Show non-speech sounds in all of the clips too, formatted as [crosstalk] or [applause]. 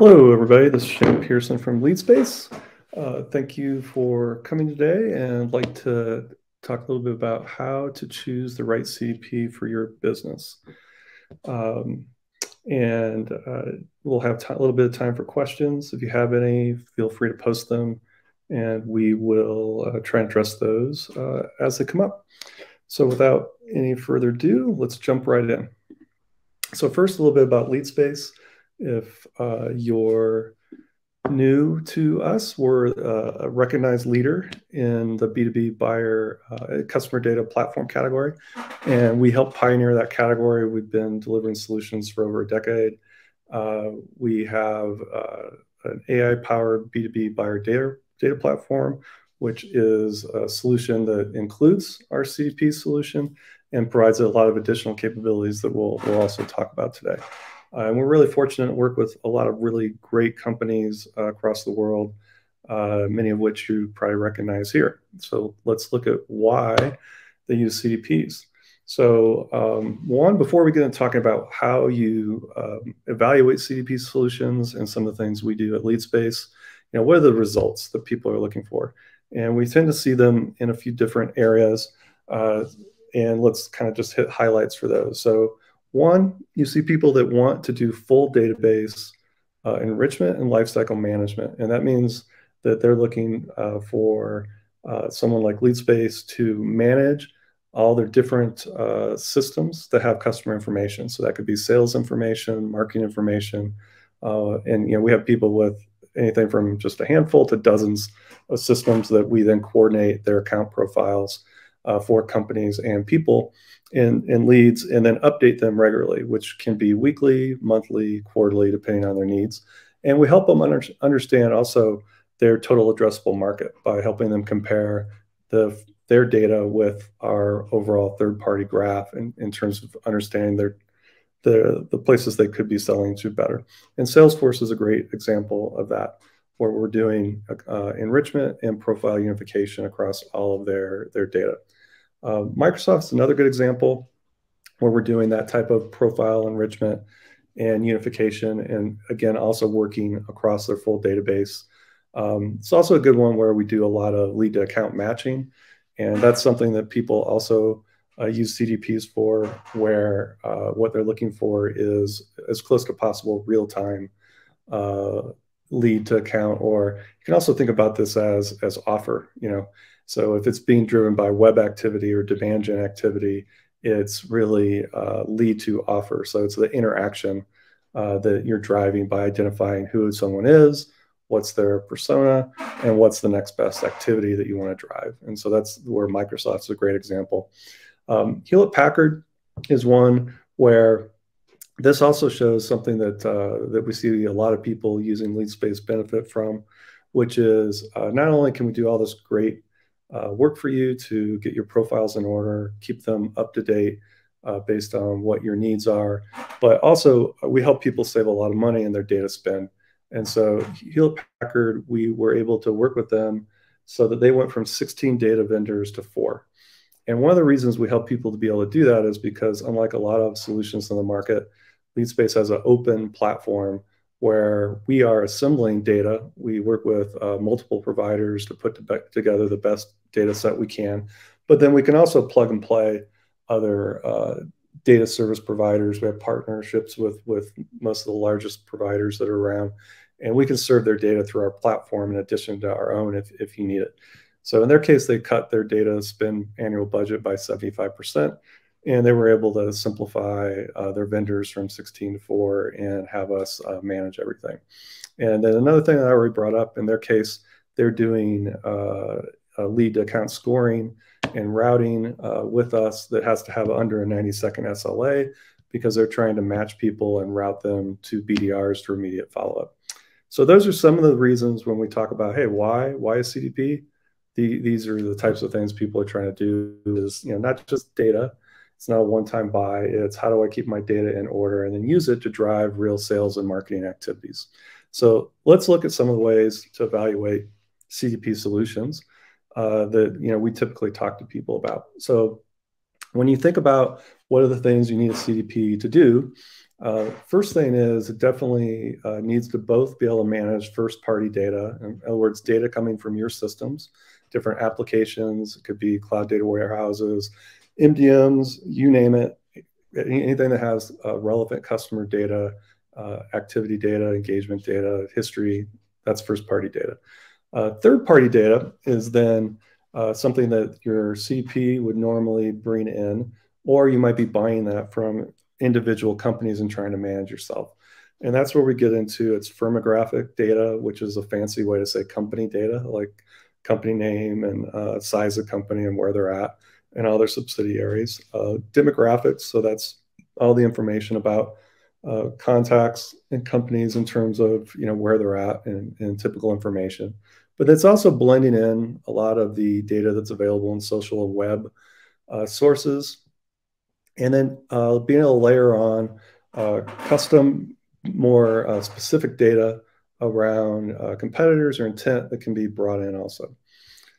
Hello, everybody. This is Shane Pearson from LeadSpace. Uh, thank you for coming today, and I'd like to talk a little bit about how to choose the right CDP for your business. Um, and uh, we'll have a little bit of time for questions. If you have any, feel free to post them, and we will uh, try and address those uh, as they come up. So without any further ado, let's jump right in. So first, a little bit about LeadSpace. If uh, you're new to us, we're uh, a recognized leader in the B2B buyer uh, customer data platform category, and we help pioneer that category. We've been delivering solutions for over a decade. Uh, we have uh, an AI-powered B2B buyer data, data platform, which is a solution that includes our CDP solution and provides a lot of additional capabilities that we'll, we'll also talk about today. Uh, and we're really fortunate to work with a lot of really great companies uh, across the world, uh, many of which you probably recognize here. So let's look at why they use CDPs. So um, one, before we get into talking about how you um, evaluate CDP solutions and some of the things we do at LeadSpace, you know, what are the results that people are looking for? And we tend to see them in a few different areas. Uh, and let's kind of just hit highlights for those. So one, you see people that want to do full database uh, enrichment and lifecycle management. And that means that they're looking uh, for uh, someone like LeadSpace to manage all their different uh, systems that have customer information. So that could be sales information, marketing information. Uh, and you know, we have people with anything from just a handful to dozens of systems that we then coordinate their account profiles uh, for companies and people in, in leads and then update them regularly, which can be weekly, monthly, quarterly, depending on their needs. And we help them under, understand also their total addressable market by helping them compare the, their data with our overall third party graph in, in terms of understanding their the, the places they could be selling to better. And Salesforce is a great example of that, where we're doing uh, enrichment and profile unification across all of their, their data. Uh, Microsoft's another good example where we're doing that type of profile enrichment and unification, and again, also working across their full database. Um, it's also a good one where we do a lot of lead to account matching, and that's something that people also uh, use CDPs for, where uh, what they're looking for is as close to possible real time uh, lead to account, or you can also think about this as as offer. You know, so if it's being driven by web activity or demand gen activity, it's really uh, lead to offer. So it's the interaction uh, that you're driving by identifying who someone is, what's their persona, and what's the next best activity that you want to drive. And so that's where Microsoft's a great example. Um, Hewlett Packard is one where this also shows something that uh, that we see a lot of people using LeadSpace benefit from, which is uh, not only can we do all this great uh, work for you to get your profiles in order, keep them up to date uh, based on what your needs are. But also, uh, we help people save a lot of money in their data spend. And so, Hewlett Packard, we were able to work with them so that they went from 16 data vendors to four. And one of the reasons we help people to be able to do that is because, unlike a lot of solutions in the market, LeadSpace has an open platform where we are assembling data. We work with uh, multiple providers to put to together the best data set we can. But then we can also plug and play other uh, data service providers. We have partnerships with, with most of the largest providers that are around, and we can serve their data through our platform in addition to our own if, if you need it. So in their case, they cut their data spend annual budget by 75% and they were able to simplify uh, their vendors from 16 to 4 and have us uh, manage everything. And then another thing that I already brought up in their case, they're doing uh, lead to account scoring and routing uh, with us that has to have under a 90 second SLA because they're trying to match people and route them to BDRs for immediate follow up. So those are some of the reasons when we talk about, hey, why why is CDP? The, these are the types of things people are trying to do is you know not just data it's not a one-time buy. It's how do I keep my data in order and then use it to drive real sales and marketing activities. So let's look at some of the ways to evaluate CDP solutions uh, that you know we typically talk to people about. So when you think about what are the things you need a CDP to do, Uh, first thing is it definitely uh, needs to both be able to manage first party data. In other words, data coming from your systems, different applications. It could be cloud data warehouses, MDMs, you name it. Anything that has uh, relevant customer data, uh, activity data, engagement data, history, that's first party data. Uh, third party data is then uh, something that your CP would normally bring in, or you might be buying that from individual companies and trying to manage yourself. And that's where we get into it's firmographic data, which is a fancy way to say company data, like company name and uh, size of company and where they're at and all their subsidiaries. Uh, demographics, so that's all the information about uh, contacts and companies in terms of you know where they're at and, and, typical information. But it's also blending in a lot of the data that's available in social web uh, sources, and then uh, being able to layer on uh, custom, more uh, specific data around competitors or intent that can be brought in also.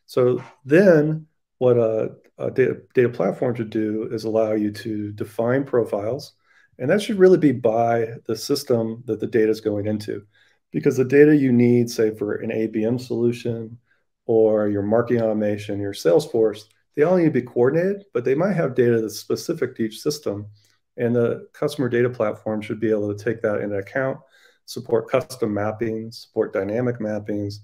So then what a, Uh, a data, data platform should do is allow you to define profiles and that should really be by the system that the data is going into. Because the data you need, say, for an ABM solution or your marketing automation, your Salesforce, they all need to be coordinated, but they might have data that's specific to each system. And the customer data platform should be able to take that into account, support custom mappings, support dynamic mappings,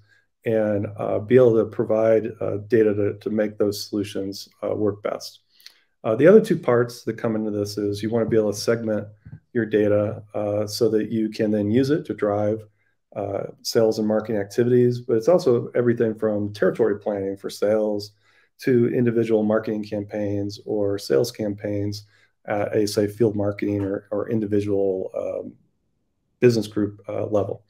and uh, be able to provide uh, data to, to make those solutions uh, work best. Uh, the other two parts that come into this is you want to be able to segment your data uh, so that you can then use it to drive uh, sales and marketing activities. But it's also everything from territory planning for sales to individual marketing campaigns or sales campaigns at a say field marketing or, or individual um, business group level.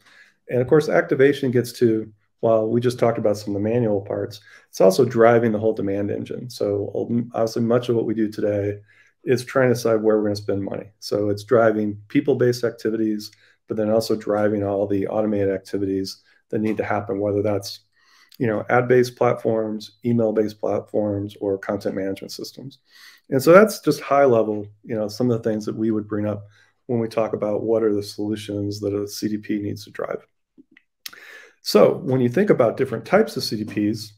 And of course, activation gets to while we just talked about some of the manual parts, it's also driving the whole demand engine. So um, obviously, much of what we do today is trying to decide where we're going to spend money. So it's driving people-based activities, but then also driving all the automated activities that need to happen, whether that's you know ad-based platforms, email-based platforms, or content management systems. And so that's just high level, you know, some of the things that we would bring up when we talk about what are the solutions that a CDP needs to drive. So when you think about different types of CDPs,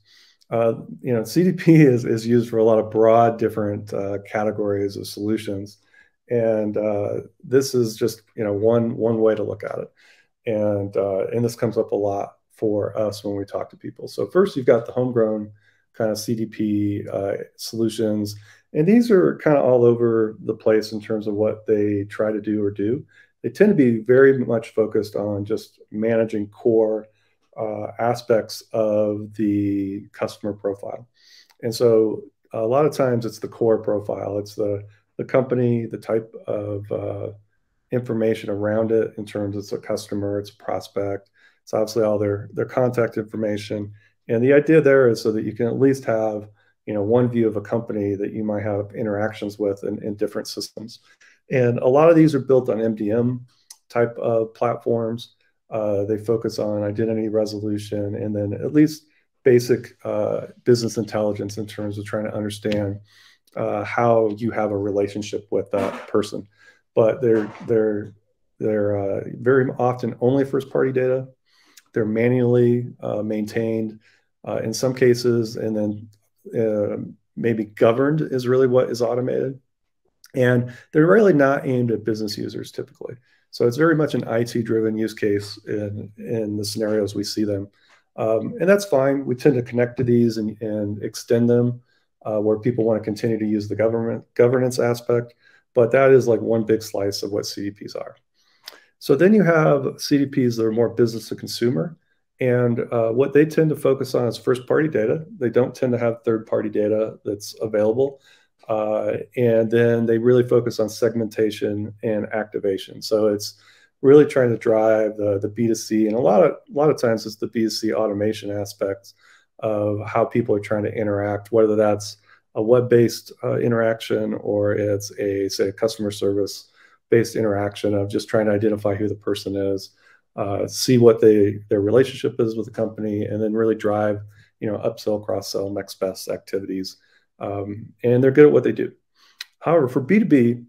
uh, you know, CDP [laughs] is, is used for a lot of broad different uh, categories of solutions. And uh, this is just, you know, one, one way to look at it. And, uh, and this comes up a lot for us when we talk to people. So first you've got the homegrown kind of CDP uh, solutions. And these are kind of all over the place in terms of what they try to do or do. They tend to be very much focused on just managing core uh, aspects of the customer profile. And so a lot of times it's the core profile. It's the the company, the type of uh, information around it in terms of it's a customer, it's a prospect. It's obviously all their their contact information. And the idea there is so that you can at least have you know one view of a company that you might have interactions with in, in different systems. And a lot of these are built on MDM type of platforms. Uh, they focus on identity resolution and then at least basic uh, business intelligence in terms of trying to understand uh, how you have a relationship with that person. But they're they're they're uh, very often only first party data. They're manually uh, maintained in some cases, and then maybe governed is really what is automated. And they're really not aimed at business users typically. So it's very much an IT driven use case in, in the scenarios we see them. Um, and that's fine. We tend to connect to these and, and extend them uh, where people want to continue to use the government governance aspect. But that is like one big slice of what CDPs are. So then you have CDPs that are more business to consumer. And uh, what they tend to focus on is first party data. They don't tend to have third party data that's available. Uh, and then they really focus on segmentation and activation. So it's really trying to drive the, the B2C. And a lot of, a lot of times it's the B2C automation aspects of how people are trying to interact, whether that's a web-based uh, interaction or it's a, say, a customer service based interaction of just trying to identify who the person is, uh, see what they their relationship is with the company, and then really drive, you know, upsell, cross sell, next best activities um, and they're good at what they do. However, for B2B,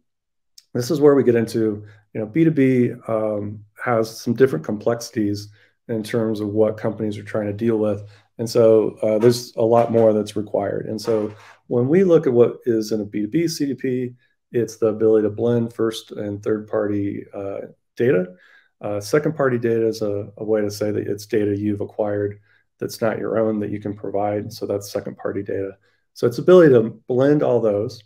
this is where we get into you know, B2B um, has some different complexities in terms of what companies are trying to deal with. And so uh, there's a lot more that's required. And so when we look at what is in a B2B CDP, it's the ability to blend first and third party uh, data. Uh, second party data is a, a, way to say that it's data you've acquired that's not your own that you can provide. So that's second party data. So it's ability to blend all those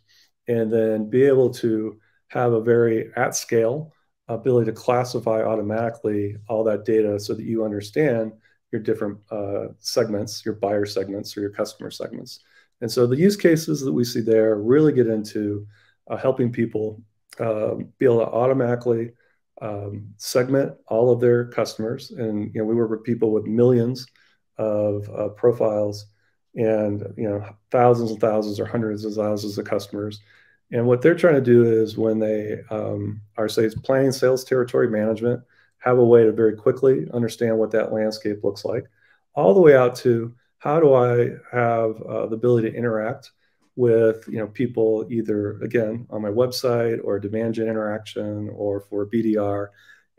and then be able to have a very at scale ability to classify automatically all that data so that you understand your different uh, segments, your buyer segments or your customer segments. And so the use cases that we see there really get into uh, helping people uh, be able to automatically um, segment all of their customers. And you know, we work with people with millions of uh, profiles and you know thousands and thousands or hundreds of thousands of customers. And what they're trying to do is when they um, are say planning sales territory management, have a way to very quickly understand what that landscape looks like, all the way out to how do I have uh, the ability to interact with you know people either again on my website or demand gen interaction or for BDR,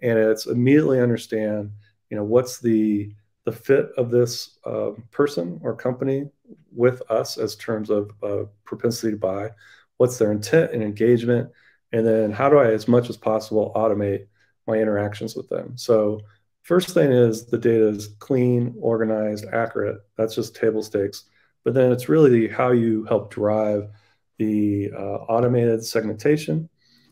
and it's immediately understand you know what's the the fit of this uh, person or company with us as terms of uh, propensity to buy, what's their intent and engagement, and then how do I, as much as possible, automate my interactions with them. So first thing is the data is clean, organized, accurate. That's just table stakes. But then it's really how you help drive the uh, automated segmentation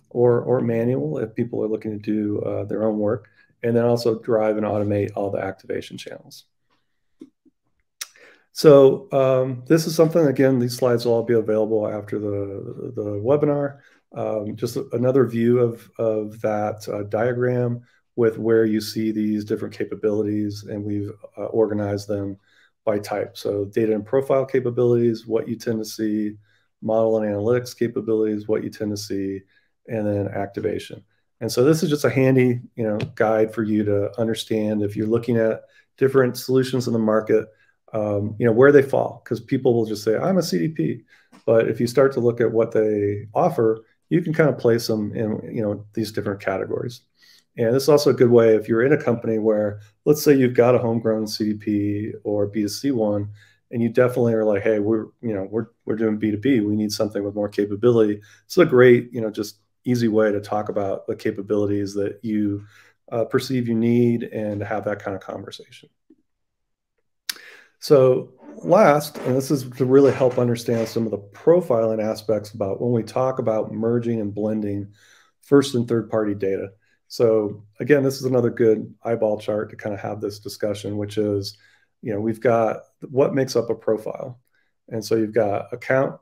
or, or manual if people are looking to do uh, their own work, and then also drive and automate all the activation channels. So um, this is something, again, these slides will all be available after the, the, webinar. Um, just another view of, of that uh, diagram with where you see these different capabilities, and we've uh, organized them by type. So data and profile capabilities, what you tend to see, model and analytics capabilities, what you tend to see, and then activation. And so this is just a handy, you know, guide for you to understand if you're looking at different solutions in the market, um, you know, where they fall. Because people will just say, I'm a CDP. But if you start to look at what they offer, you can kind of place them in, you know, these different categories. And this is also a good way if you're in a company where, let's say you've got a homegrown CDP or B2C one, and you definitely are like, hey, we're, you know, we're, we're doing B2B. We need something with more capability. It's a great, you know, just easy way to talk about the capabilities that you uh, perceive you need and have that kind of conversation. So last, and this is to really help understand some of the profiling aspects about when we talk about merging and blending first and third party data. So again, this is another good eyeball chart to kind of have this discussion, which is, you know, we've got what makes up a profile. And so you've got account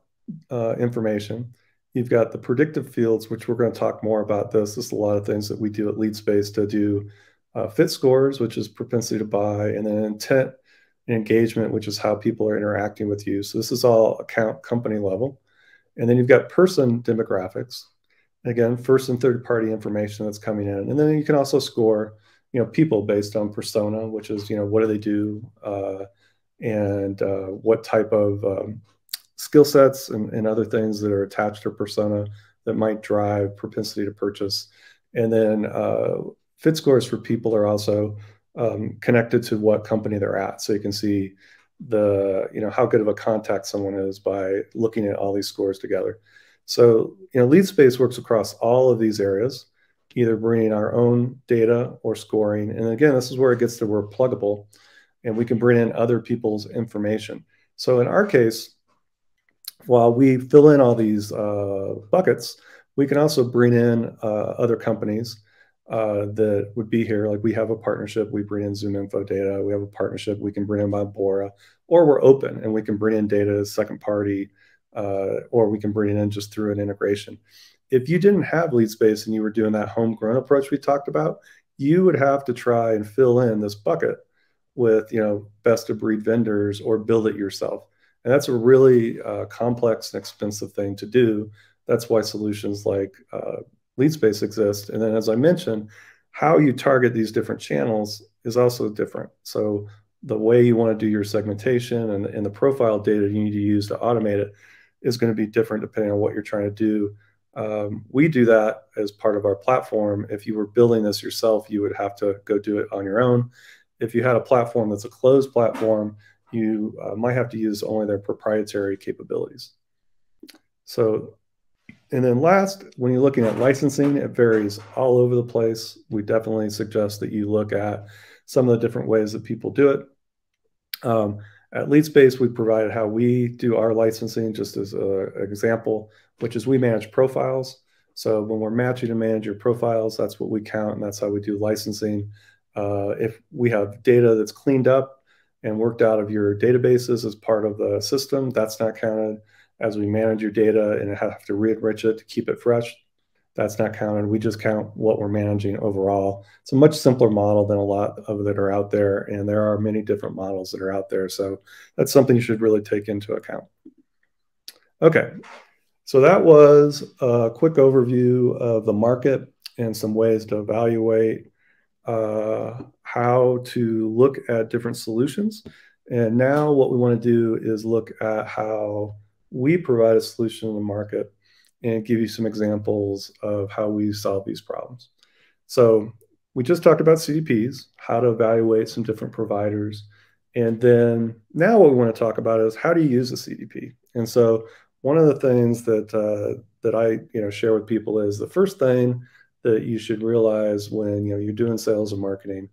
uh, information, you've got the predictive fields, which we're going to talk more about this. Is a lot of things that we do at LeadSpace to do uh, fit scores, which is propensity to buy, and then intent and engagement, which is how people are interacting with you. So this is all account company level. And then you've got person demographics, again first and third party information that's coming in and then you can also score you know people based on persona which is you know what do they do uh, and uh, what type of um, skill sets and, and, other things that are attached to persona that might drive propensity to purchase and then uh, fit scores for people are also um, connected to what company they're at so you can see the you know how good of a contact someone is by looking at all these scores together so, you know, LeadSpace works across all of these areas, either bringing our own data or scoring. And again, this is where it gets to we're pluggable and we can bring in other people's information. So in our case, while we fill in all these uh, buckets, we can also bring in uh, other companies uh, that would be here. Like we have a partnership, we bring in ZoomInfo data. We have a partnership, we can bring in Bombora, or we're open and we can bring in data as second party uh, or we can bring it in just through an integration. If you didn't have LeadSpace and you were doing that homegrown approach we talked about, you would have to try and fill in this bucket with you know best of breed vendors or build it yourself. And that's a really uh, complex and expensive thing to do. That's why solutions like uh, LeadSpace exist. And then, as I mentioned, how you target these different channels is also different. So the way you want to do your segmentation and, and the profile data you need to use to automate it is going to be different depending on what you're trying to do Um, we do that as part of our platform. If you were building this yourself, you would have to go do it on your own. If you had a platform that's a closed platform, you uh, might have to use only their proprietary capabilities. So, and then last, when you're looking at licensing, it varies all over the place. We definitely suggest that you look at some of the different ways that people do it. Um, at LeadSpace, we provided how we do our licensing, just as an example, which is we manage profiles. So when we're matching and manage your profiles, that's what we count, and that's how we do licensing. Uh, if we have data that's cleaned up and worked out of your databases as part of the system, that's not counted. As we manage your data and have to re-enrich it to keep it fresh, that's not counted. We just count what we're managing overall. It's a much simpler model than a lot of that are out there, and there are many different models that are out there. So that's something you should really take into account. Okay, so that was a quick overview of the market and some ways to evaluate uh, how to look at different solutions. And now what we want to do is look at how we provide a solution in the market and give you some examples of how we solve these problems. So we just talked about CDPs, how to evaluate some different providers. And then now what we want to talk about is how do you use a CDP? And so one of the things that uh, that I you know share with people is the first thing that you should realize when you know you're doing sales and marketing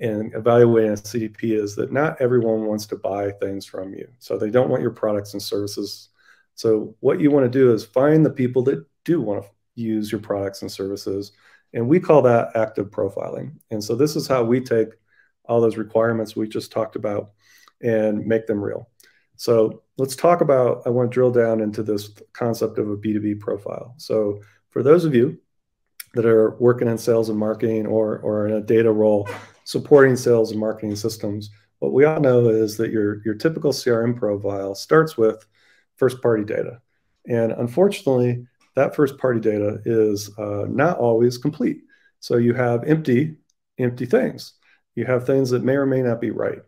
and evaluating a CDP is that not everyone wants to buy things from you. So they don't want your products and services so what you want to do is find the people that do want to use your products and services. And we call that active profiling. And so this is how we take all those requirements we just talked about and make them real. So let's talk about, I want to drill down into this concept of a B2B profile. So for those of you that are working in sales and marketing or, or in a data role supporting sales and marketing systems, what we all know is that your, your typical CRM profile starts with first party data. And unfortunately, that first party data is uh, not always complete. So you have empty, empty things. You have things that may or may not be right.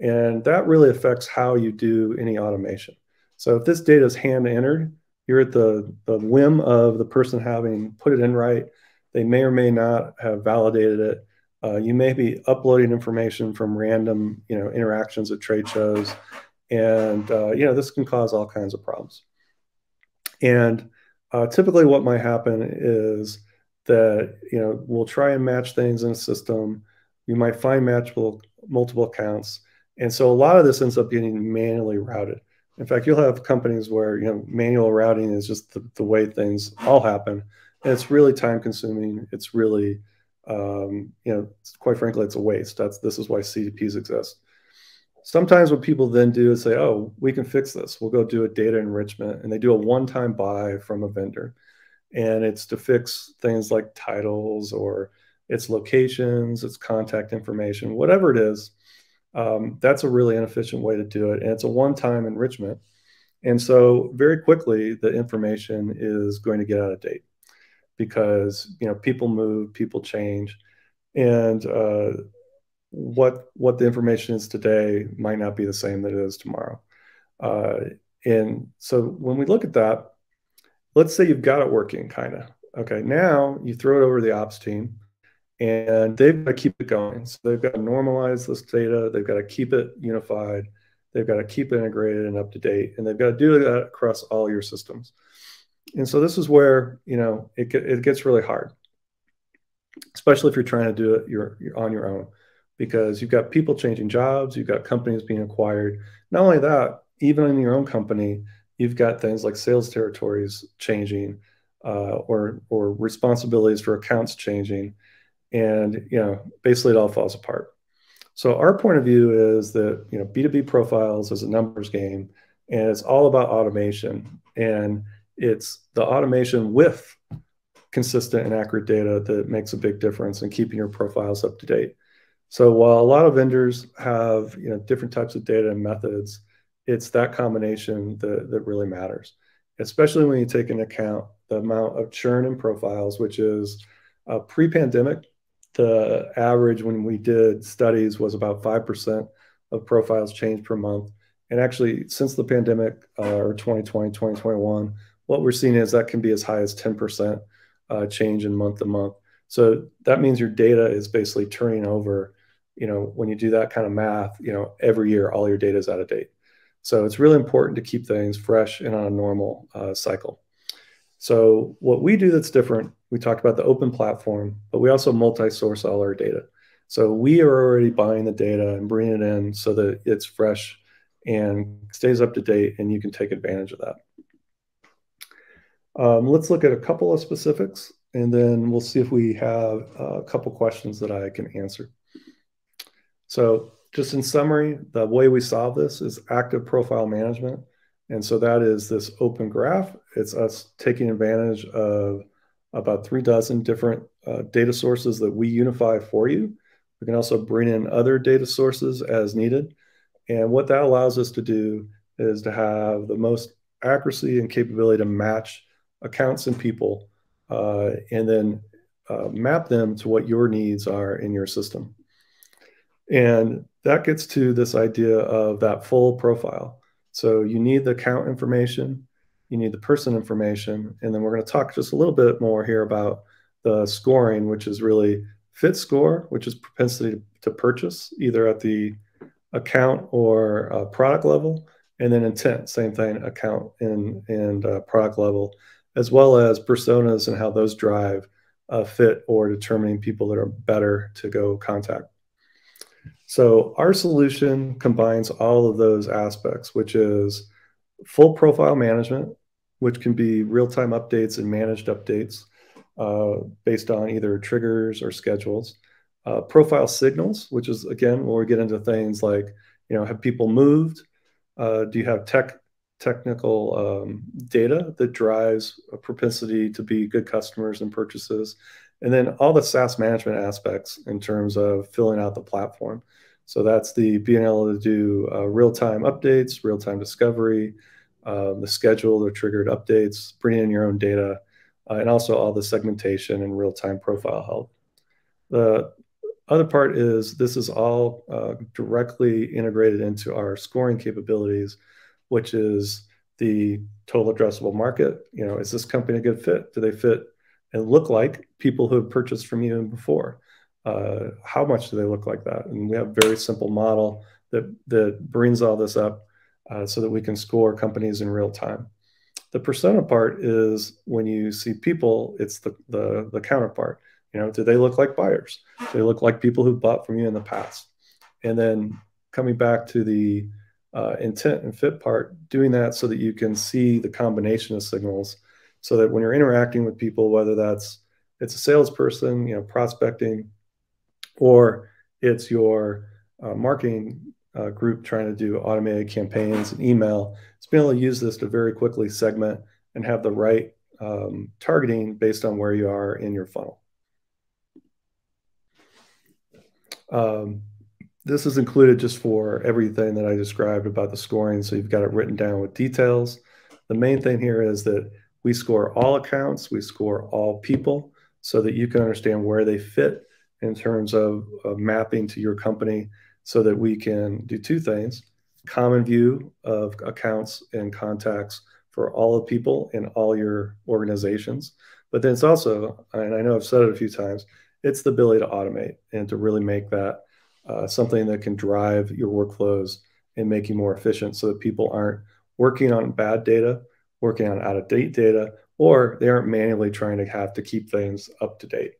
And that really affects how you do any automation. So if this data is hand entered, you're at the, the whim of the person having put it in right. They may or may not have validated it. Uh, you may be uploading information from random, you know, interactions at trade shows and uh, you know this can cause all kinds of problems. And uh, typically what might happen is that you know we'll try and match things in a system. You might find matchable multiple accounts. And so a lot of this ends up getting manually routed. In fact you'll have companies where you know manual routing is just the, the way things all happen. And it's really time consuming. It's really um, you know quite frankly it's a waste that's this is why cdps exist Sometimes what people then do is say, oh, we can fix this. We'll go do a data enrichment. And they do a one time buy from a vendor. And it's to fix things like titles or its locations, its contact information, whatever it is. Um, that's a really inefficient way to do it. And it's a one time enrichment. And so very quickly, the information is going to get out of date because you know people move, people change. And uh, what what the information is today might not be the same that it is tomorrow. Uh, and so when we look at that, let's say you've got it working, kind of. Okay, now you throw it over to the ops team, and they've got to keep it going. So they've got to normalize this data. They've got to keep it unified. They've got to keep it integrated and up to date, and they've got to do that across all your systems. And so this is where you know it it gets really hard, especially if you're trying to do it you're, you're on your own because you've got people changing jobs, you've got companies being acquired. Not only that, even in your own company, you've got things like sales territories changing uh, or or responsibilities for accounts changing, and you know basically it all falls apart. So our point of view is that you know B2B profiles is a numbers game, and it's all about automation, and it's the automation with consistent and accurate data that makes a big difference in keeping your profiles up to date. So while a lot of vendors have you know different types of data and methods, it's that combination that, that really matters, especially when you take into account the amount of churn in profiles, which is uh, pre-pandemic. The average when we did studies was about 5% of profiles changed per month. And actually, since the pandemic uh, or 2020, 2021, what we're seeing is that can be as high as 10% uh, change in month to month. So that means your data is basically turning over. You know, when you do that kind of math, you know, every year all your data is out of date. So it's really important to keep things fresh and on a normal uh, cycle. So what we do that's different, we talked about the open platform, but we also multi-source all our data. So we are already buying the data and bringing it in so that it's fresh and stays up to date and you can take advantage of that. Um, let's look at a couple of specifics and then we'll see if we have a couple questions that I can answer. So just in summary, the way we solve this is active profile management. And so that is this open graph. It's us taking advantage of about three dozen different uh, data sources that we unify for you. We can also bring in other data sources as needed. And what that allows us to do is to have the most accuracy and capability to match accounts and people uh, and then uh, map them to what your needs are in your system. And that gets to this idea of that full profile. So you need the account information, you need the person information, and then we're going to talk just a little bit more here about the scoring, which is really fit score, which is propensity to purchase, either at the account or uh, product level, and then intent, same thing, account and, and uh, product level, as well as personas and how those drive a fit or determining people that are better to go contact. So our solution combines all of those aspects, which is full profile management, which can be real-time updates and managed updates uh, based on either triggers or schedules. Uh, profile signals, which is again where we get into things like, you know, have people moved? Uh, do you have tech technical um, data that drives a propensity to be good customers and purchases? And then all the SaaS management aspects in terms of filling out the platform. So that's the being able to do uh, real-time updates, real-time discovery, uh, the schedule, the triggered updates, bringing in your own data, uh, and also all the segmentation and real-time profile help. The other part is this is all uh, directly integrated into our scoring capabilities, which is the total addressable market. You know, is this company a good fit? Do they fit and look like people who have purchased from you before? Uh, how much do they look like that? And we have a very simple model that that brings all this up uh, so that we can score companies in real time. The persona part is when you see people, it's the the, the counterpart. You know, do they look like buyers? Do they look like people who bought from you in the past? And then coming back to the uh, intent and fit part, doing that so that you can see the combination of signals, so that when you're interacting with people, whether that's it's a salesperson, you know, prospecting, or it's your uh, marketing uh, group trying to do automated campaigns and email. It's being able to use this to very quickly segment and have the right um, targeting based on where you are in your funnel. Um, this is included just for everything that I described about the scoring. So you've got it written down with details. The main thing here is that we score all accounts, we score all people so that you can understand where they fit in terms of, of mapping to your company so that we can do two things common view of accounts and contacts for all the people in all your organizations. But then it's also, and I know I've said it a few times, it's the ability to automate and to really make that uh, something that can drive your workflows and make you more efficient so that people aren't working on bad data, working on out of date data, or they aren't manually trying to have to keep things up to date.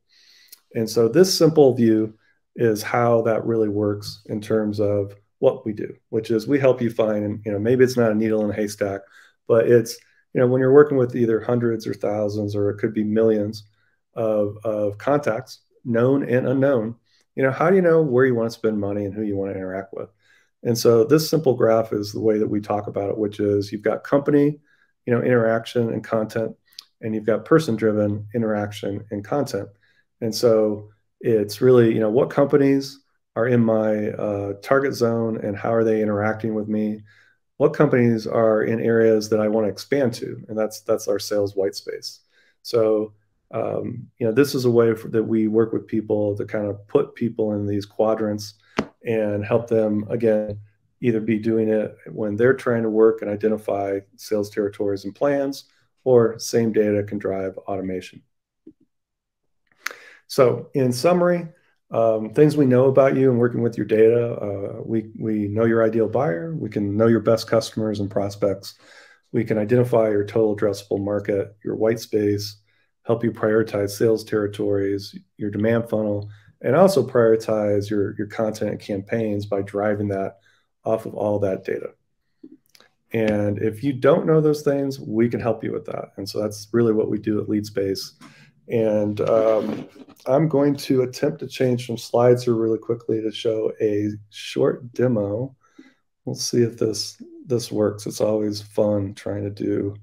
And so this simple view is how that really works in terms of what we do, which is we help you find, and you know, maybe it's not a needle in a haystack, but it's, you know, when you're working with either hundreds or thousands, or it could be millions of, of contacts, known and unknown, you know, how do you know where you want to spend money and who you want to interact with? And so this simple graph is the way that we talk about it, which is you've got company, you know, interaction and content, and you've got person driven interaction and content. And so it's really, you know, what companies are in my uh, target zone and how are they interacting with me? What companies are in areas that I want to expand to? And that's that's our sales white space. So um, you know, this is a way for, that we work with people to kind of put people in these quadrants and help them again either be doing it when they're trying to work and identify sales territories and plans, or same data can drive automation. So in summary, um, things we know about you and working with your data, uh, we, we know your ideal buyer, we can know your best customers and prospects, we can identify your total addressable market, your white space, help you prioritize sales territories, your demand funnel, and also prioritize your, your content and campaigns by driving that off of all that data. And if you don't know those things, we can help you with that. And so that's really what we do at LeadSpace. And um, I'm going to attempt to change some slides here really quickly to show a short demo. We'll see if this this works. It's always fun trying to do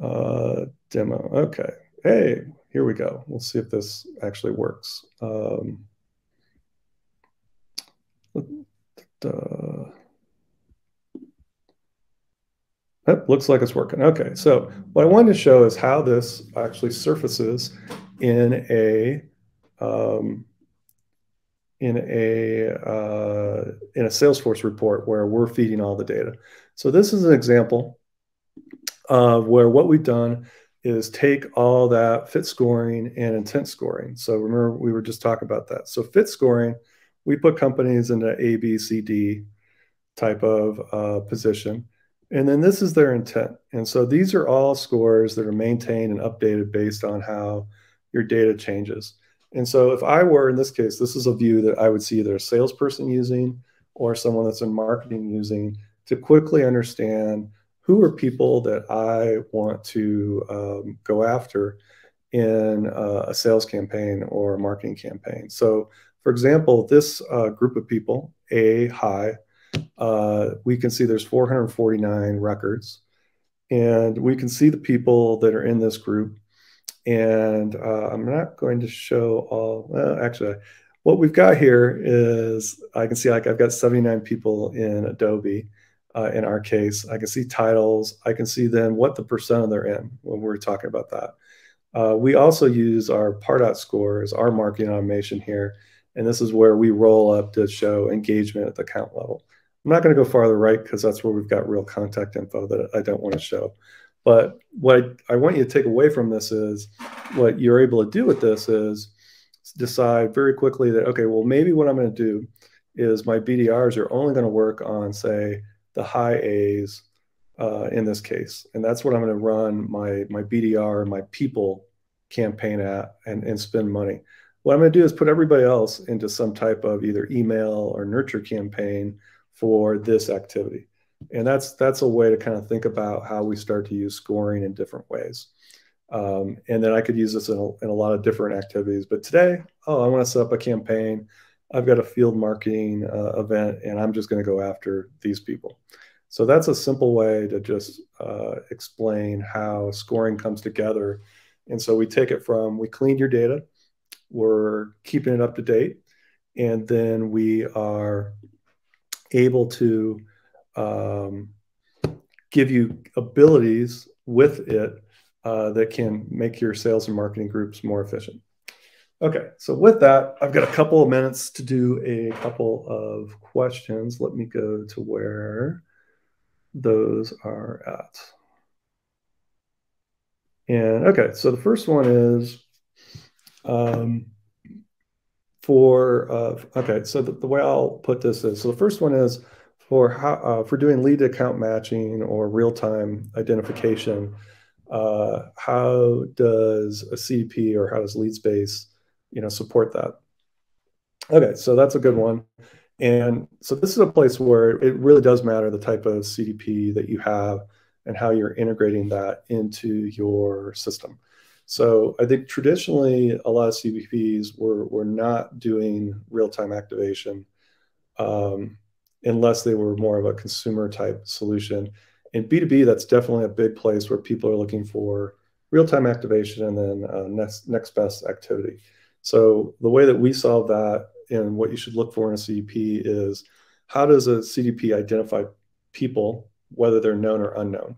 uh, demo. Okay. Hey, here we go. We'll see if this actually works. Um, uh, Yep, looks like it's working. Okay, so what I wanted to show is how this actually surfaces in a um, in a uh, in a Salesforce report where we're feeding all the data. So this is an example of where what we've done is take all that fit scoring and intent scoring. So remember we were just talking about that. So fit scoring, we put companies into A, B, C, D type of uh, position. And then this is their intent. And so these are all scores that are maintained and updated based on how your data changes. And so if I were in this case, this is a view that I would see either a salesperson using or someone that's in marketing using to quickly understand who are people that I want to um, go after in uh, a sales campaign or a marketing campaign. So, for example, this uh, group of people, A high, uh, we can see there's 449 records, and we can see the people that are in this group. And uh, I'm not going to show all. Well, actually, what we've got here is I can see like I've got 79 people in Adobe. Uh, in our case, I can see titles. I can see then what the persona they're in when we're talking about that. Uh, we also use our Pardot scores, our marketing automation here, and this is where we roll up to show engagement at the account level. I'm not going to go farther right because that's where we've got real contact info that I don't want to show. But what I want you to take away from this is what you're able to do with this is decide very quickly that, okay, well, maybe what I'm going to do is my BDRs are only going to work on, say, the high A's uh, in this case. And that's what I'm going to run my, my BDR, my people campaign at and, and spend money. What I'm going to do is put everybody else into some type of either email or nurture campaign for this activity. And that's that's a way to kind of think about how we start to use scoring in different ways. Um, and then I could use this in a, in a lot of different activities. But today, oh, I want to set up a campaign. I've got a field marketing uh, event, and I'm just going to go after these people. So that's a simple way to just uh, explain how scoring comes together. And so we take it from we cleaned your data, we're keeping it up to date, and then we are able to um, give you abilities with it uh, that can make your sales and marketing groups more efficient. Okay, so with that, I've got a couple of minutes to do a couple of questions. Let me go to where those are at. And okay, so the first one is um, for uh, okay so the, the, way i'll put this is so the first one is for how uh, for doing lead account matching or real-time identification uh, how does a cdp or how does leadspace you know support that okay so that's a good one and so this is a place where it really does matter the type of cdp that you have and how you're integrating that into your system so I think traditionally a lot of CDPs were, were not doing real-time activation um, unless they were more of a consumer type solution. In B2B, that's definitely a big place where people are looking for real-time activation and then uh, next, next best activity. So the way that we solve that and what you should look for in a CDP is how does a CDP identify people, whether they're known or unknown?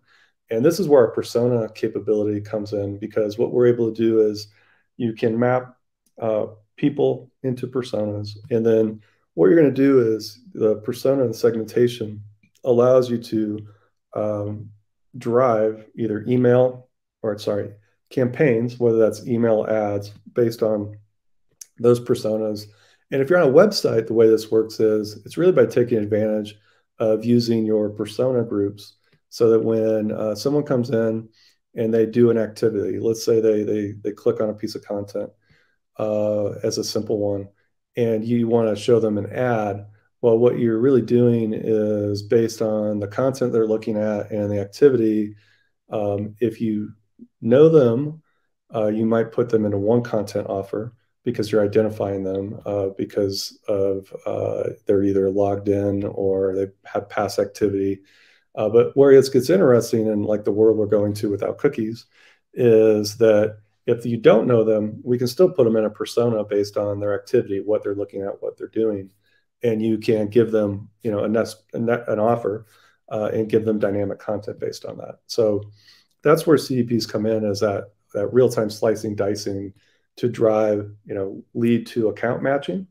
And this is where our persona capability comes in because what we're able to do is you can map uh, people into personas. And then what you're going to do is the persona and segmentation allows you to um, drive either email or sorry, campaigns, whether that's email ads based on those personas. And if you're on a website, the way this works is it's really by taking advantage of using your persona groups so that when uh, someone comes in and they do an activity, let's say they they they click on a piece of content uh, as a simple one, and you want to show them an ad. Well, what you're really doing is based on the content they're looking at and the activity. Um, if you know them, uh, you might put them into one content offer because you're identifying them uh, because of uh, they're either logged in or they have past activity. Uh, but where it gets interesting in like the world we're going to without cookies is that if you don't know them, we can still put them in a persona based on their activity, what they're looking at, what they're doing, and you can give them, you know, a net, a net, an offer uh, and give them dynamic content based on that. So that's where CDPs come in, is that that real time slicing, dicing to drive, you know, lead to account matching.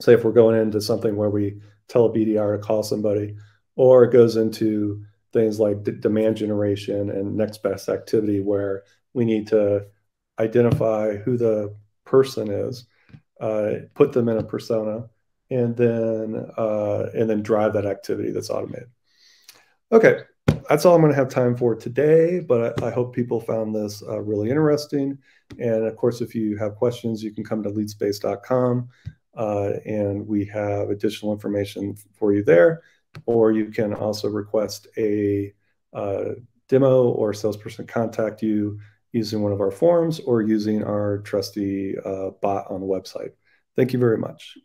Say if we're going into something where we tell a BDR to call somebody, or it goes into things like demand generation and next best activity where we need to identify who the person is, uh, put them in a persona, and then uh, and then drive that activity that's automated. Okay, that's all I'm going to have time for today, but I, I hope people found this uh, really interesting. And of course, if you have questions, you can come to leadspace.com uh, and we have additional information for you there. Or you can also request a uh, demo or salesperson contact you using one of our forms or using our trusty uh, bot on the website. Thank you very much.